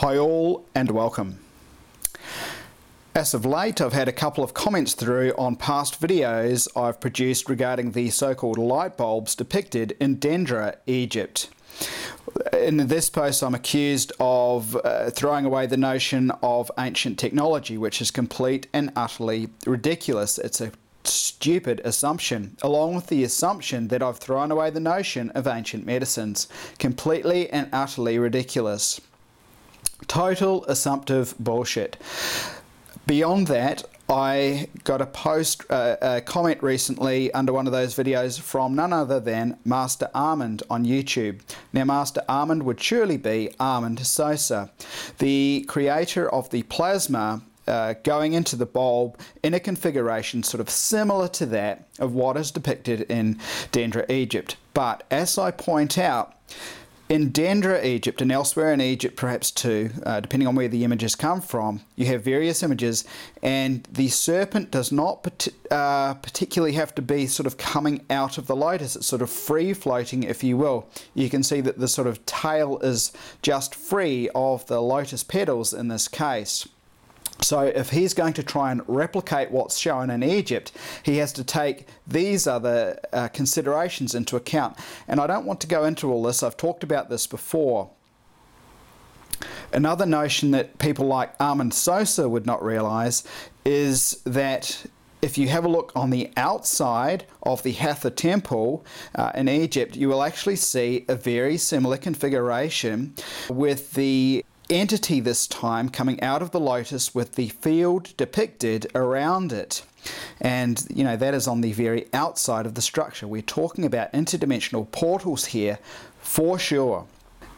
Hi all and welcome. As of late, I've had a couple of comments through on past videos I've produced regarding the so-called light bulbs depicted in Dendera, Egypt. In this post, I'm accused of uh, throwing away the notion of ancient technology, which is complete and utterly ridiculous. It's a stupid assumption, along with the assumption that I've thrown away the notion of ancient medicines. Completely and utterly ridiculous. Total assumptive bullshit. Beyond that, I got a post, uh, a comment recently under one of those videos from none other than Master Armand on YouTube. Now, Master Armand would surely be Armand Sosa, the creator of the plasma uh, going into the bulb in a configuration sort of similar to that of what is depicted in Dendera, Egypt. But as I point out, in Dendera, Egypt, and elsewhere in Egypt, perhaps too, uh, depending on where the images come from, you have various images, and the serpent does not uh, particularly have to be sort of coming out of the lotus. It's sort of free floating, if you will. You can see that the sort of tail is just free of the lotus petals in this case. So if he's going to try and replicate what's shown in Egypt, he has to take these other uh, considerations into account. And I don't want to go into all this, I've talked about this before. Another notion that people like Armand Sosa would not realize is that if you have a look on the outside of the Hathor temple uh, in Egypt, you will actually see a very similar configuration with the entity this time coming out of the lotus with the field depicted around it. And you know, that is on the very outside of the structure. We're talking about interdimensional portals here for sure.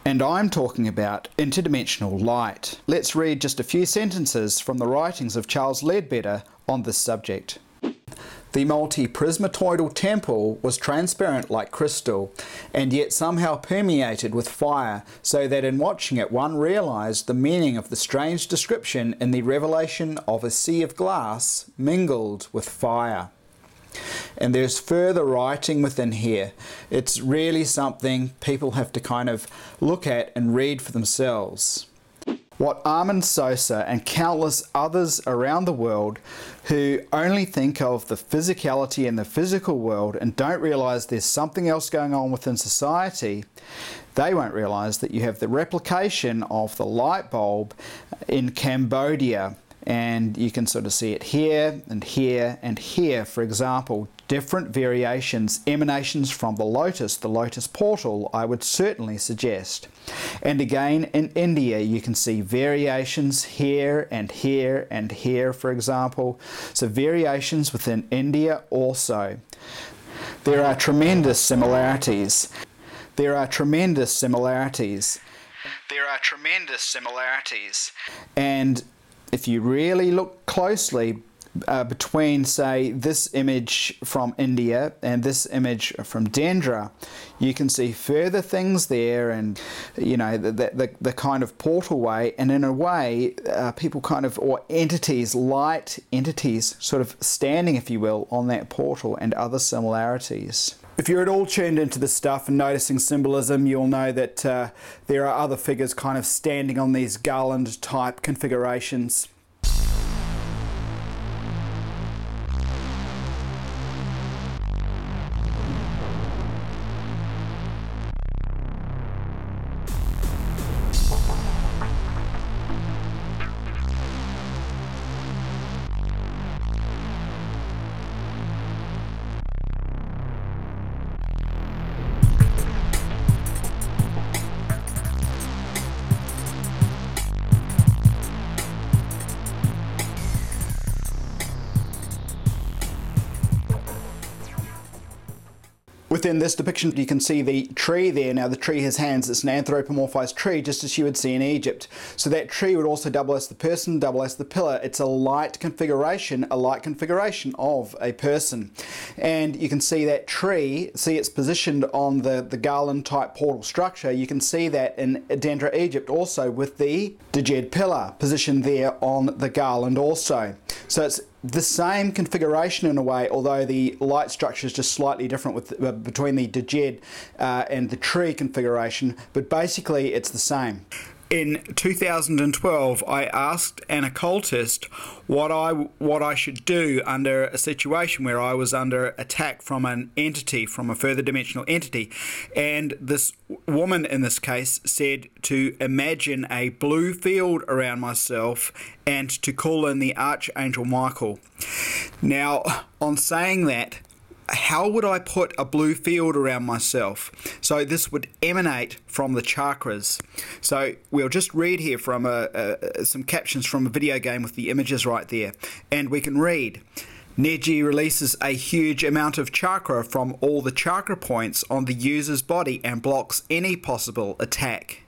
And I'm talking about interdimensional light. Let's read just a few sentences from the writings of Charles Leadbeater on this subject. The multi-prismatoidal temple was transparent like crystal, and yet somehow permeated with fire, so that in watching it one realized the meaning of the strange description in the revelation of a sea of glass mingled with fire. And there's further writing within here. It's really something people have to kind of look at and read for themselves what Armand Sosa and countless others around the world who only think of the physicality in the physical world and don't realize there's something else going on within society, they won't realize that you have the replication of the light bulb in Cambodia. And you can sort of see it here and here and here. For example different variations emanations from the lotus the lotus portal I would certainly suggest. And again in India you can see variations here and here and here for example. So variations within India also. There are tremendous similarities. There are tremendous similarities. There are tremendous similarities. And if you really look closely uh, between, say, this image from India and this image from Dendera, you can see further things there and, you know, the, the, the kind of portal way. And in a way, uh, people kind of, or entities, light entities, sort of standing, if you will, on that portal and other similarities. If you're at all tuned into this stuff and noticing symbolism, you'll know that uh, there are other figures kind of standing on these garland type configurations. Within this depiction, you can see the tree there. Now, the tree has hands. It's an anthropomorphized tree, just as you would see in Egypt. So that tree would also double as the person, double as the pillar. It's a light configuration, a light configuration of a person. And you can see that tree, see it's positioned on the, the garland type portal structure. You can see that in Dendera, Egypt also with the Djed pillar positioned there on the garland also. So it's the same configuration in a way, although the light structure is just slightly different with uh, between the Djed uh, and the tree configuration, but basically it's the same. In 2012, I asked an occultist what I what I should do under a situation where I was under attack from an entity, from a further dimensional entity, and this woman in this case said to imagine a blue field around myself and to call in the archangel Michael. Now, on saying that, how would I put a blue field around myself? So this would emanate from the chakras. So we'll just read here from a, a, some captions from a video game with the images right there, and we can read. Neji releases a huge amount of chakra from all the chakra points on the user's body and blocks any possible attack.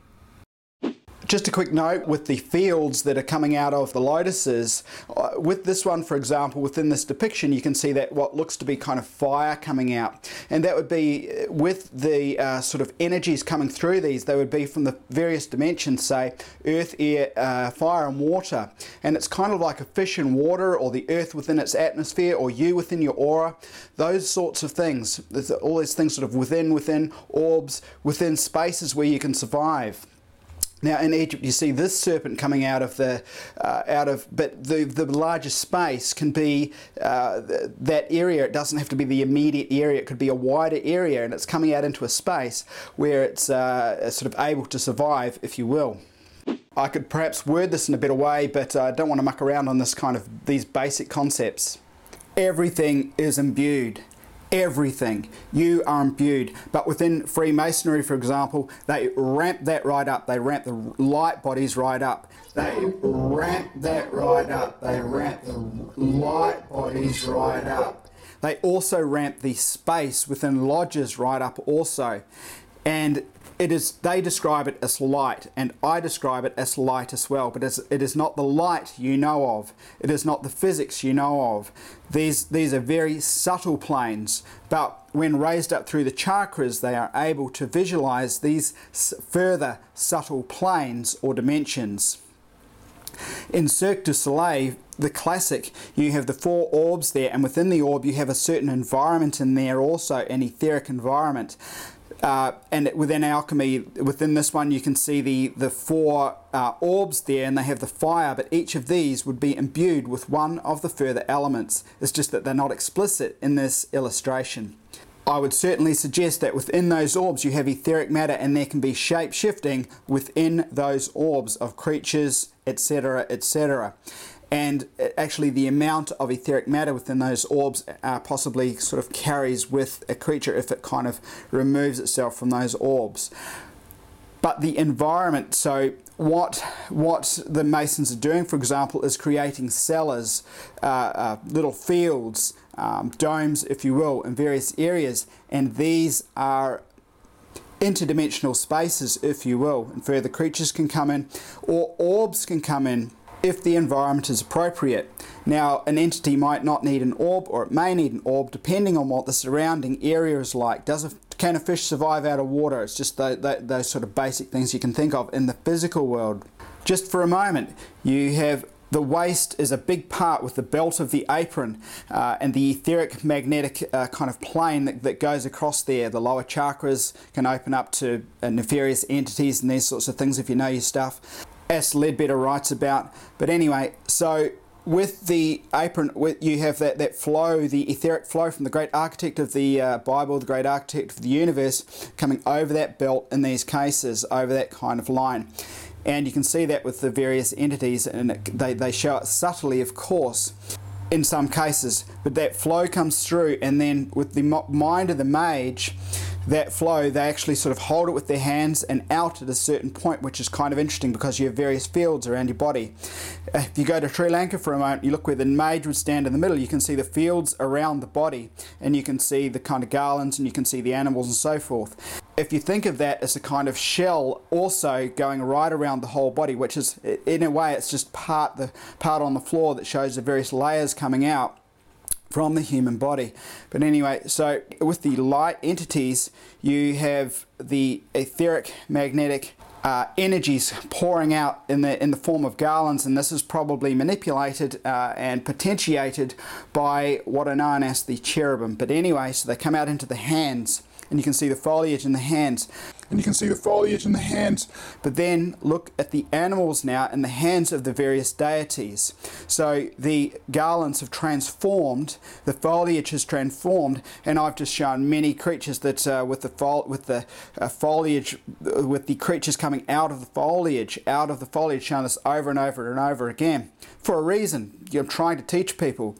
Just a quick note with the fields that are coming out of the lotuses, uh, with this one for example, within this depiction you can see that what looks to be kind of fire coming out. And that would be uh, with the uh, sort of energies coming through these, they would be from the various dimensions, say earth, air, uh, fire and water. And it's kind of like a fish in water or the earth within its atmosphere or you within your aura, those sorts of things, all these things sort of within, within orbs, within spaces where you can survive. Now in Egypt, you see this serpent coming out of the uh, out of, but the the largest space can be uh, that area. It doesn't have to be the immediate area. It could be a wider area, and it's coming out into a space where it's uh, sort of able to survive, if you will. I could perhaps word this in a better way, but I don't want to muck around on this kind of these basic concepts. Everything is imbued everything. You are imbued. But within Freemasonry, for example, they ramp that right up. They ramp the light bodies right up. They ramp that right up. They ramp the light bodies right up. They also ramp the space within lodges right up also. And it is they describe it as light and I describe it as light as well but it is not the light you know of. It is not the physics you know of. These these are very subtle planes but when raised up through the chakras they are able to visualize these further subtle planes or dimensions. In Cirque du Soleil, the classic, you have the four orbs there, and within the orb, you have a certain environment in there also, an etheric environment. Uh, and within alchemy, within this one, you can see the, the four uh, orbs there, and they have the fire, but each of these would be imbued with one of the further elements. It's just that they're not explicit in this illustration. I would certainly suggest that within those orbs you have etheric matter and there can be shape shifting within those orbs of creatures, etc., etc and actually the amount of etheric matter within those orbs uh, possibly sort of carries with a creature if it kind of removes itself from those orbs. But the environment, so what what the masons are doing, for example, is creating cellars, uh, uh, little fields, um, domes, if you will, in various areas, and these are interdimensional spaces, if you will, and further creatures can come in, or orbs can come in if the environment is appropriate. Now, an entity might not need an orb or it may need an orb depending on what the surrounding area is like. Does a, can a fish survive out of water? It's just the, the, those sort of basic things you can think of in the physical world. Just for a moment, you have the waist is a big part with the belt of the apron uh, and the etheric magnetic uh, kind of plane that, that, goes across there. The lower chakras can open up to uh, nefarious entities and these sorts of things if you know your stuff. S. Leadbeater writes about. But anyway, so with the apron, you have that, that flow, the etheric flow from the great architect of the uh, Bible, the great architect of the universe, coming over that belt in these cases, over that kind of line. And you can see that with the various entities, and it, they, they show it subtly, of course, in some cases. But that flow comes through, and then with the mind of the mage, that flow, they actually sort of hold it with their hands and out at a certain point, which is kind of interesting because you have various fields around your body. If you go to Sri Lanka for a moment, you look where the mage would stand in the middle, you can see the fields around the body, and you can see the kind of garlands, and you can see the animals and so forth. If you think of that as a kind of shell also going right around the whole body, which is in a way it's just part the part on the floor that shows the various layers coming out from the human body. But anyway, so with the light entities, you have the etheric magnetic uh, energies pouring out in the in the form of garlands, and this is probably manipulated uh, and potentiated by what are known as the cherubim. But anyway, so they come out into the hands, and you can see the foliage in the hands. and you can see the foliage in the hands. But then look at the animals now in the hands of the various deities. So the garlands have transformed, the foliage has transformed, and I've just shown many creatures that uh, with the fol- with the uh, foliage, uh, with the creatures coming out of the foliage, out of the foliage, shown this over and over and over again for a reason. You're trying to teach people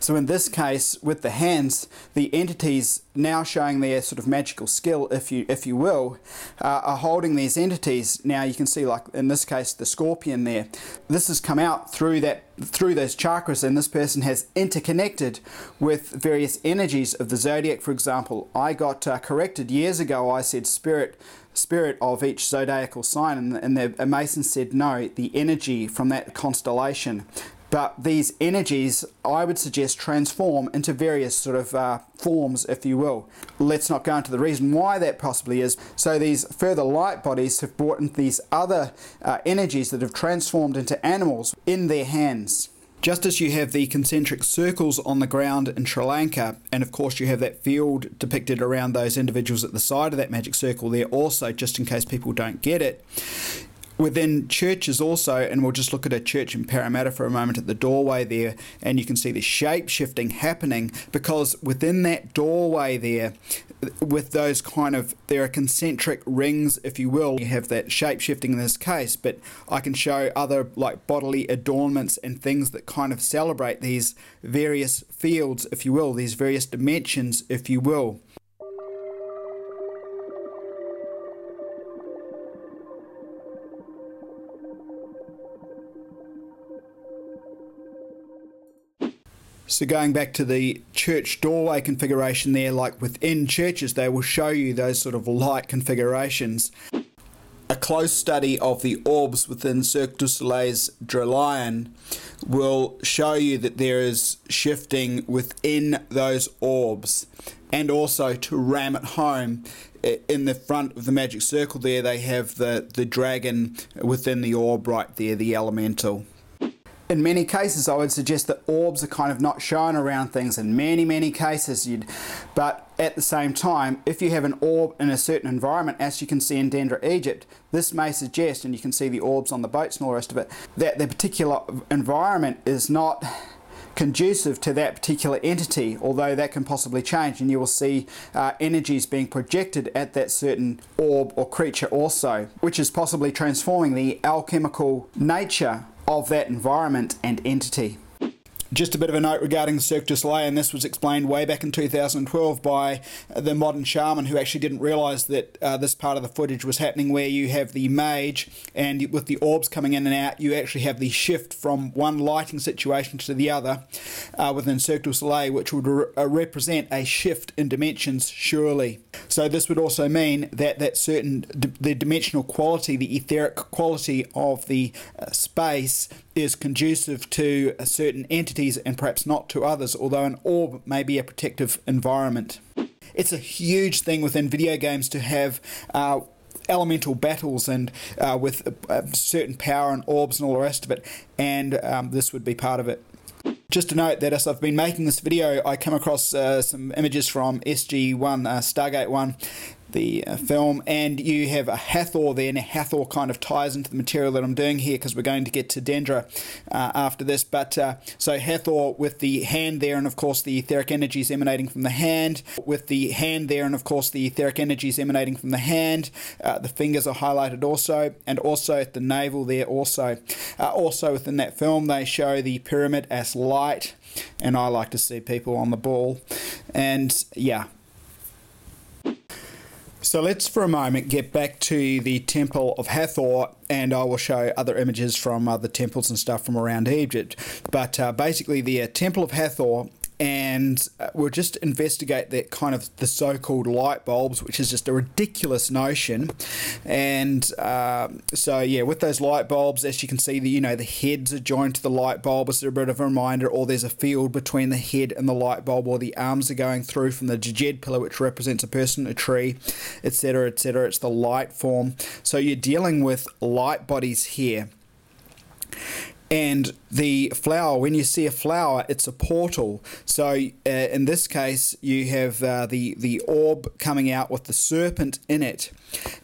so in this case, with the hands, the entities now showing their sort of magical skill, if you if you will, uh, are holding these entities. Now you can see, like in this case, the scorpion there. This has come out through that through those chakras, and this person has interconnected with various energies of the zodiac. For example, I got uh, corrected years ago. I said spirit spirit of each zodiacal sign, and, and the Mason said no, the energy from that constellation. But these energies, I would suggest, transform into various sort of uh, forms, if you will. Let's not go into the reason why that possibly is. So these further light bodies have brought in these other uh, energies that have transformed into animals in their hands. Just as you have the concentric circles on the ground in Sri Lanka, and of course you have that field depicted around those individuals at the side of that magic circle there also, just in case people don't get it, within churches also, and we'll just look at a church in Parramatta for a moment at the doorway there, and you can see the shape shifting happening because within that doorway there, with those kind of there are concentric rings, if you will. You have that shape shifting in this case, but I can show other like bodily adornments and things that kind of celebrate these various fields, if you will, these various dimensions, if you will. So going back to the church doorway configuration there, like within churches, they will show you those sort of light configurations. A close study of the orbs within Cirque du Soleil's Dralion will show you that there is shifting within those orbs. And also to ram it home, in the front of the magic circle there, they have the, the dragon within the orb right there, the elemental in many cases, I would suggest that orbs are kind of not shown around things. In many, many cases, you'd. But at the same time, if you have an orb in a certain environment, as you can see in Dendera, Egypt, this may suggest, and you can see the orbs on the boats and all the rest of it, that the particular environment is not conducive to that particular entity, although that can possibly change, and you will see uh, energies being projected at that certain orb or creature also, which is possibly transforming the alchemical nature of that environment and entity. Just a bit of a note regarding Cirque du Soleil, and this was explained way back in 2012 by the modern shaman who actually didn't realise that uh, this part of the footage was happening where you have the mage and with the orbs coming in and out, you actually have the shift from one lighting situation to the other uh, within Cirque du Soleil, which would re- uh, represent a shift in dimensions, surely. So this would also mean that that certain the dimensional quality, the etheric quality of the uh, space is conducive to certain entities and perhaps not to others, although an orb may be a protective environment. It's a huge thing within video games to have uh, elemental battles and uh, with uh, certain power and orbs and all the rest of it, and um, this would be part of it. Just to note that as I've been making this video, I come across uh, some images from SG1, uh, Stargate 1, the uh, film, and you have a Hathor there. Hathor kind of ties into the material that I'm doing here because we're going to get to Dendera uh, after this. But uh, so Hathor with the hand there, and of course the etheric energies emanating from the hand, with the hand there, and of course the etheric energies emanating from the hand. Uh, the fingers are highlighted also, and also at the navel there also. Uh, also within that film, they show the pyramid as light and I like to see people on the ball. And yeah, so let's for a moment get back to the Temple of Hathor and I will show other images from other temples and stuff from around Egypt. But uh, basically, the uh, Temple of Hathor and uh, we'll just investigate that kind of the so-called light bulbs, which is just a ridiculous notion. And uh, so, yeah, with those light bulbs, as you can see, the you know the heads are joined to the light bulb. It's a bit of a reminder, or there's a field between the head and the light bulb, or the arms are going through from the Djed pillar, which represents a person, a tree, etc., etc. It's the light form. So you're dealing with light bodies here. And the flower, when you see a flower, it's a portal. So uh, in this case, you have uh, the, the orb coming out with the serpent in it.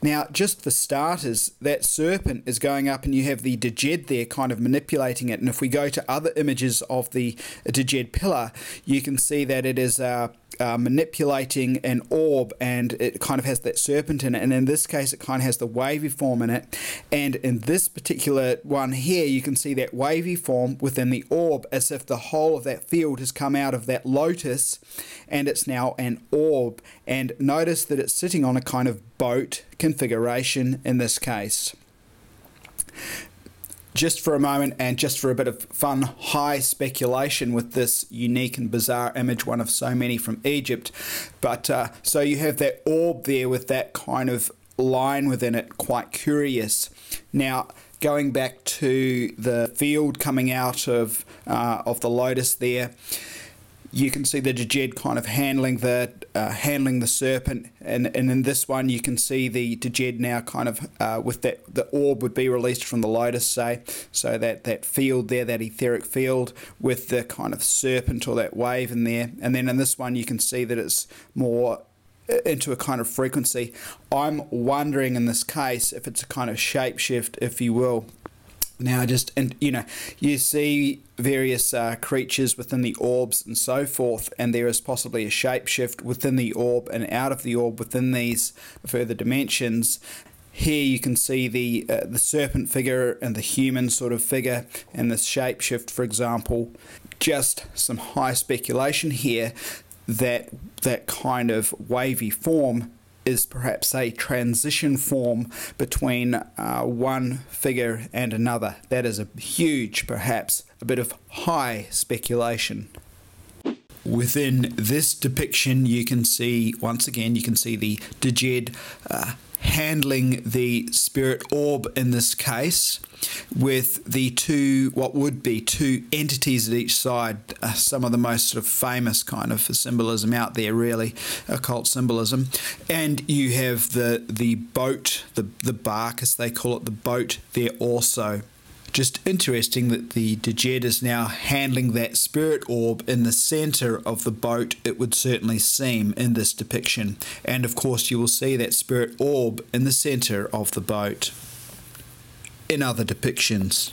Now, just for starters, that serpent is going up, and you have the Djed there kind of manipulating it. And if we go to other images of the Djed pillar, you can see that it is. Uh, uh, manipulating an orb and it kind of has that serpent in it. And in this case, it kind of has the wavy form in it. And in this particular one here, you can see that wavy form within the orb as if the whole of that field has come out of that lotus and it's now an orb. And notice that it's sitting on a kind of boat configuration in this case just for a moment and just for a bit of fun high speculation with this unique and bizarre image, one of so many from Egypt. But uh, so you have that orb there with that kind of line within it, quite curious. Now, going back to the field coming out of uh, of the lotus there you can see the Djed kind of handling the uh, handling the serpent, and, and in this one you can see the Djed now kind of uh, with that the orb would be released from the lotus, say, so that that field there, that etheric field with the kind of serpent or that wave in there, and then in this one you can see that it's more into a kind of frequency. I'm wondering in this case if it's a kind of shapeshift, if you will, now, just and you know, you see various uh, creatures within the orbs and so forth, and there is possibly a shapeshift within the orb and out of the orb within these further dimensions. Here you can see the uh, the serpent figure and the human sort of figure, and the shapeshift, for example. Just some high speculation here that that kind of wavy form is perhaps a transition form between uh, one figure and another. That is a huge, perhaps a bit of high speculation. Within this depiction, you can see, once again, you can see the Djed uh, handling the spirit orb in this case with the two, what would be two entities at each side, uh, some of the most sort of famous kind of symbolism out there, really, occult symbolism. And you have the, the boat, the, the bark, as they call it, the boat there also. Just interesting that the Djed is now handling that spirit orb in the center of the boat, it would certainly seem in this depiction. And of course, you will see that spirit orb in the center of the boat. In other depictions,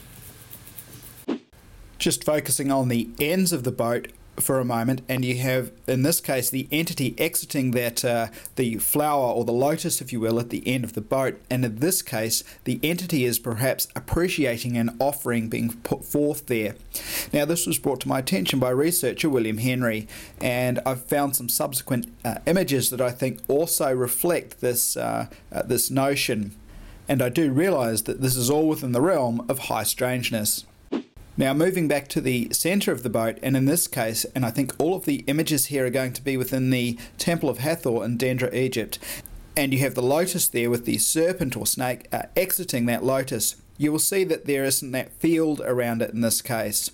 just focusing on the ends of the boat, for a moment, and you have, in this case, the entity exiting that uh, the flower or the lotus, if you will, at the end of the boat. And in this case, the entity is perhaps appreciating an offering being put forth there. Now, this was brought to my attention by researcher William Henry, and I've found some subsequent uh, images that I think also reflect this uh, uh this notion. And I do realise that this is all within the realm of high strangeness. Now, moving back to the center of the boat, and in this case, and I think all of the images here are going to be within the Temple of Hathor in Dendera, Egypt, and you have the lotus there with the serpent or snake uh, exiting that lotus you will see that there isn't that field around it in this case.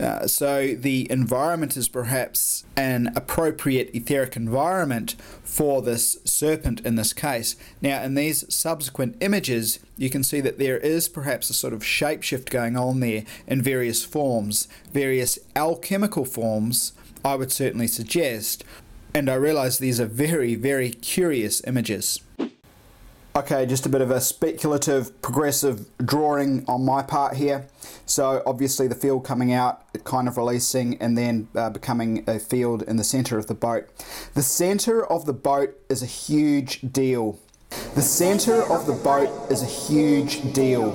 Uh, so the environment is perhaps an appropriate etheric environment for this serpent in this case. Now, in these subsequent images, you can see that there is perhaps a sort of shapeshift going on there in various forms, various alchemical forms, I would certainly suggest. And I realize these are very, very curious images. Okay, just a bit of a speculative progressive drawing on my part here. So obviously the field coming out, kind of releasing and then uh, becoming a field in the center of the boat. The center of the boat is a huge deal. The center of the boat is a huge deal.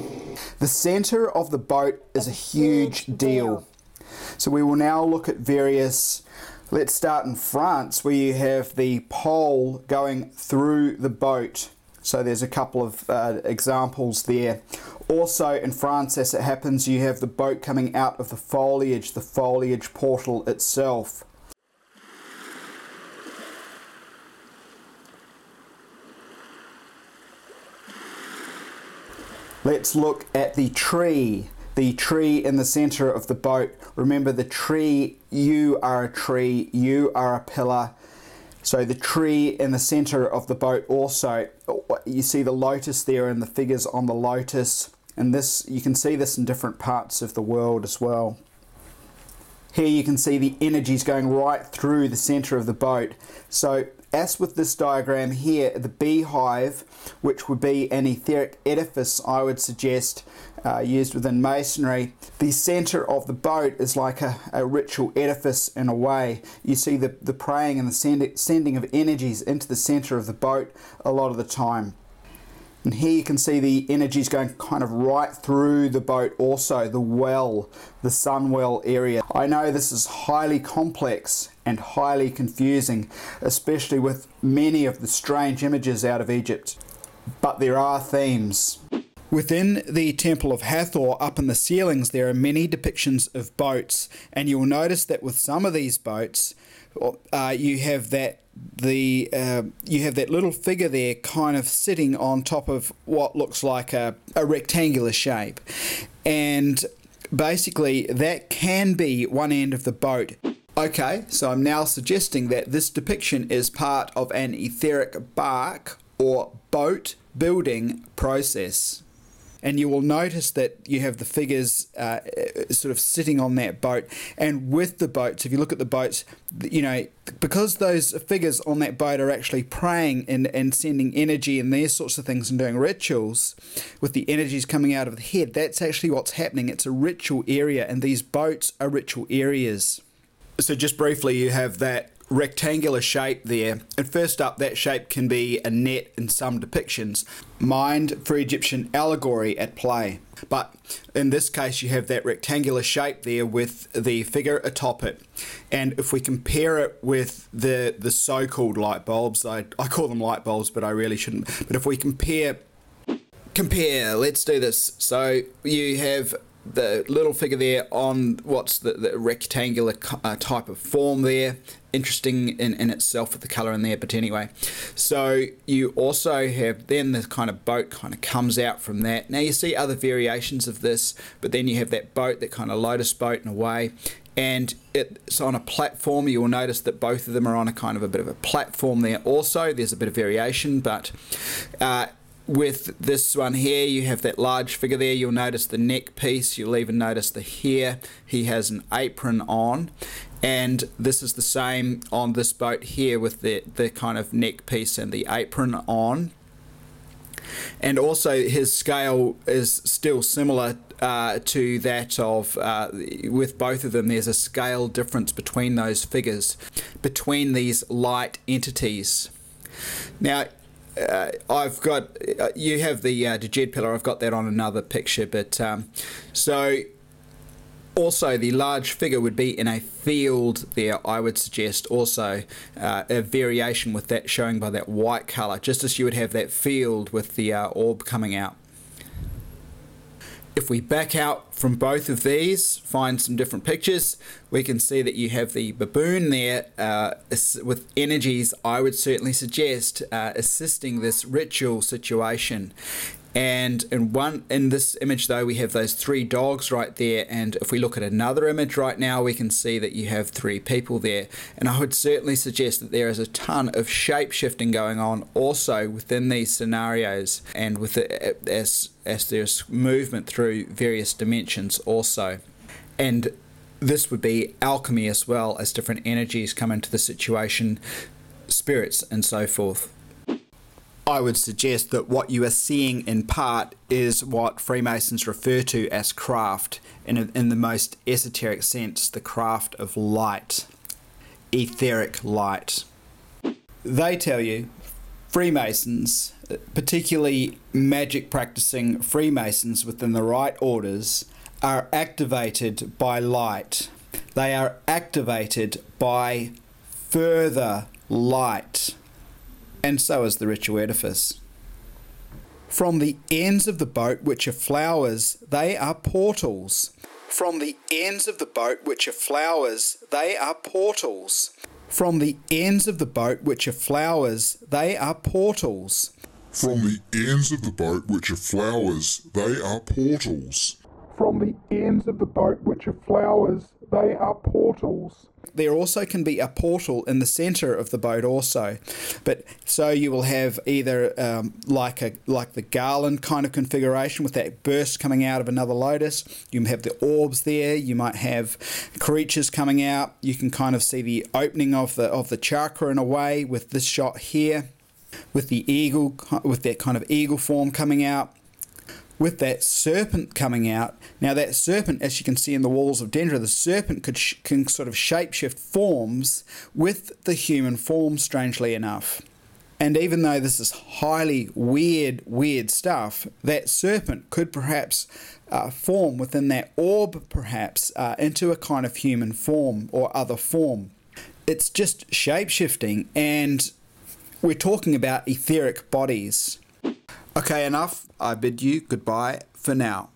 The center of the boat is a huge deal. So we will now look at various Let's start in France where you have the pole going through the boat so there's a couple of uh, examples there. Also in France, as it happens, you have the boat coming out of the foliage, the foliage portal itself. Let's look at the tree, the tree in the center of the boat. Remember the tree, you are a tree, you are a pillar, so the tree in the center of the boat also, you see the lotus there and the figures on the lotus. And this you can see this in different parts of the world as well. Here you can see the energies going right through the center of the boat. So as with this diagram here, the beehive, which would be an etheric edifice, I would suggest, uh, used within masonry, the center of the boat is like a, a ritual edifice in a way. You see the, the praying and the send, sending of energies into the center of the boat a lot of the time. And here you can see the energies going kind of right through the boat, also the well, the sun well area. I know this is highly complex and highly confusing, especially with many of the strange images out of Egypt. But there are themes. Within the Temple of Hathor, up in the ceilings, there are many depictions of boats, and you'll notice that with some of these boats, uh, you have that the uh, you have that little figure there kind of sitting on top of what looks like a, a rectangular shape and basically that can be one end of the boat okay so i'm now suggesting that this depiction is part of an etheric bark or boat building process and you will notice that you have the figures uh, sort of sitting on that boat. And with the boats, if you look at the boats, you know, because those figures on that boat are actually praying and, and sending energy and these sorts of things and doing rituals with the energies coming out of the head, that's actually what's happening. It's a ritual area, and these boats are ritual areas. So, just briefly, you have that rectangular shape there. And first up, that shape can be a net in some depictions. Mind for Egyptian allegory at play. But in this case, you have that rectangular shape there with the figure atop it. And if we compare it with the, the so called light bulbs, I, I call them light bulbs, but I really shouldn't. But if we compare compare. Let's do this. So you have the little figure there on what's the, the rectangular uh, type of form there. Interesting in, in itself with the colour in there, but anyway. So you also have then the kind of boat kind of comes out from that. Now you see other variations of this, but then you have that boat, that kind of lotus boat in a way. And it's on a platform. You will notice that both of them are on a kind of a bit of a platform there. Also, there's a bit of variation, but uh, with this one here, you have that large figure there. You'll notice the neck piece. You'll even notice the hair. He has an apron on. And this is the same on this boat here with the, the kind of neck piece and the apron on. And also, his scale is still similar uh, to that of, uh, with both of them, there's a scale difference between those figures, between these light entities. Now, uh, I've got uh, you have the uh, Djed pillar. I've got that on another picture, but um, so also the large figure would be in a field there. I would suggest also uh, a variation with that showing by that white color, just as you would have that field with the uh, orb coming out. If we back out from both of these, find some different pictures, we can see that you have the baboon there uh, with energies, I would certainly suggest, uh, assisting this ritual situation. And in one in this image though we have those three dogs right there and if we look at another image right now we can see that you have three people there and I would certainly suggest that there is a ton of shape shifting going on also within these scenarios and with the, as as there's movement through various dimensions also. And this would be alchemy as well as different energies come into the situation, spirits and so forth. I would suggest that what you are seeing in part is what Freemasons refer to as craft, in, in the most esoteric sense, the craft of light, etheric light. They tell you, Freemasons, particularly magic practicing Freemasons within the right orders, are activated by light. They are activated by further light and so is the ritual edifice. From the ends of the boat, which are flowers, they are portals. From the ends of the boat, which are flowers, they are portals. From the ends of the boat, which are flowers, they are portals. From the ends of the boat, which are flowers, they are portals. From the ends of the boat, which are flowers, that they are portals. There also can be a portal in the center of the boat, also, but so you will have either um, like a like the garland kind of configuration with that burst coming out of another lotus. You have the orbs there. You might have creatures coming out. You can kind of see the opening of the of the chakra in a way with this shot here, with the eagle with that kind of eagle form coming out with that serpent coming out. Now, that serpent, as you can see in the walls of Dendera, the serpent could sh- can sort of shapeshift forms with the human form, strangely enough. And even though this is highly weird, weird stuff, that serpent could perhaps uh, form within that orb, perhaps, uh, into a kind of human form or other form. It's just shapeshifting, and we're talking about etheric bodies. Okay, enough. I bid you goodbye for now.